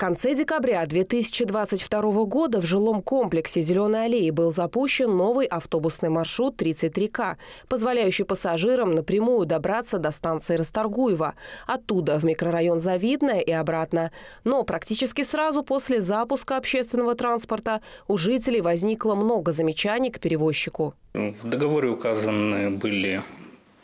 конце декабря 2022 года в жилом комплексе «Зеленой аллеи» был запущен новый автобусный маршрут 33К, позволяющий пассажирам напрямую добраться до станции Расторгуева, оттуда в микрорайон Завидное и обратно. Но практически сразу после запуска общественного транспорта у жителей возникло много замечаний к перевозчику. В договоре указаны были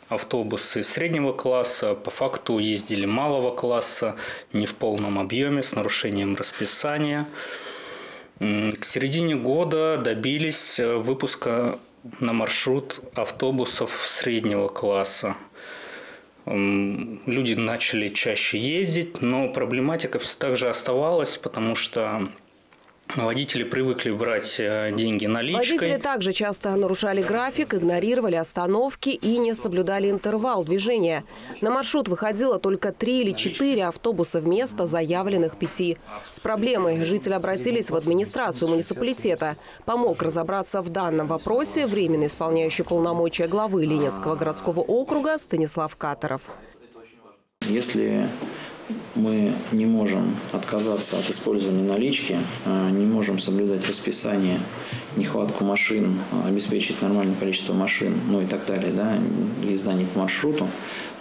автобусы среднего класса по факту ездили малого класса, не в полном объеме, с нарушением расписания. К середине года добились э, выпуска на маршрут автобусов среднего класса. Люди начали чаще ездить, но проблематика все так же оставалась, потому что Водители привыкли брать э, деньги наличкой. Водители также часто нарушали график, игнорировали остановки и не соблюдали интервал движения. На маршрут выходило только три или четыре автобуса вместо заявленных пяти. С проблемой жители обратились в администрацию муниципалитета. Помог разобраться в данном вопросе временно исполняющий полномочия главы Ленинского городского округа Станислав Катаров. Если мы не можем отказаться от использования налички, а, не можем соблюдать расписание, нехватку машин, а, обеспечить нормальное количество машин, ну и так далее, да, езда не по маршруту.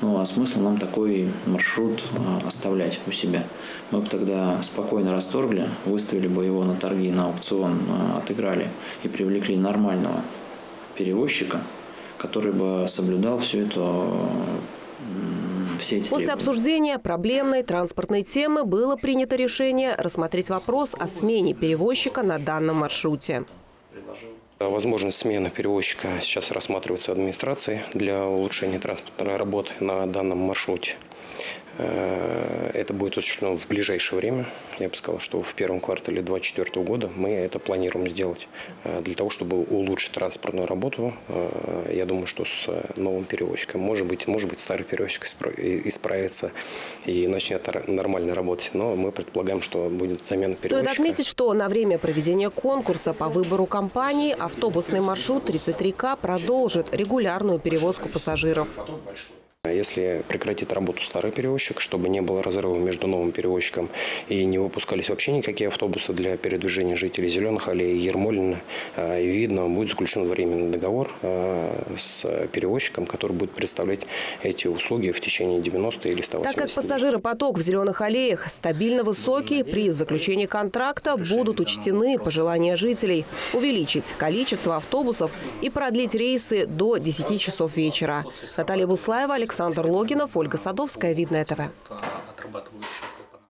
Ну а смысл нам такой маршрут а, оставлять у себя? Мы бы тогда спокойно расторгли, выставили бы его на торги, на аукцион, отыграли и привлекли нормального перевозчика, который бы соблюдал все это все эти После требования. обсуждения проблемной транспортной темы было принято решение рассмотреть вопрос о смене перевозчика на данном маршруте. Возможность смены перевозчика сейчас рассматривается администрацией для улучшения транспортной работы на данном маршруте. Э, это будет осуществлено в ближайшее время. Я бы сказал, что в первом квартале 2024 года мы это планируем сделать. Э, для того, чтобы улучшить транспортную работу, э, я думаю, что с новым перевозчиком, может быть, может быть старый перевозчик исправится и начнет нормально работать. Но мы предполагаем, что будет замена перевозчика. Стоит отметить, что на время проведения конкурса по выбору компании автобусный маршрут 33К продолжит регулярную перевозку пассажиров. Если прекратит работу старый перевозчик, чтобы не было разрыва между новым перевозчиком и не выпускались вообще никакие автобусы для передвижения жителей Зеленых аллей, Ермолина и Видно, будет заключен временный договор э, с перевозчиком, который будет представлять эти услуги в течение 90 или 180 Так как пассажиропоток в Зеленых аллеях стабильно высокий, при заключении контракта будут учтены пожелания жителей увеличить количество автобусов и продлить рейсы до 10 часов вечера. Наталья Буслаева, Александр Александр Логинов, Ольга Садовская, Видное ТВ.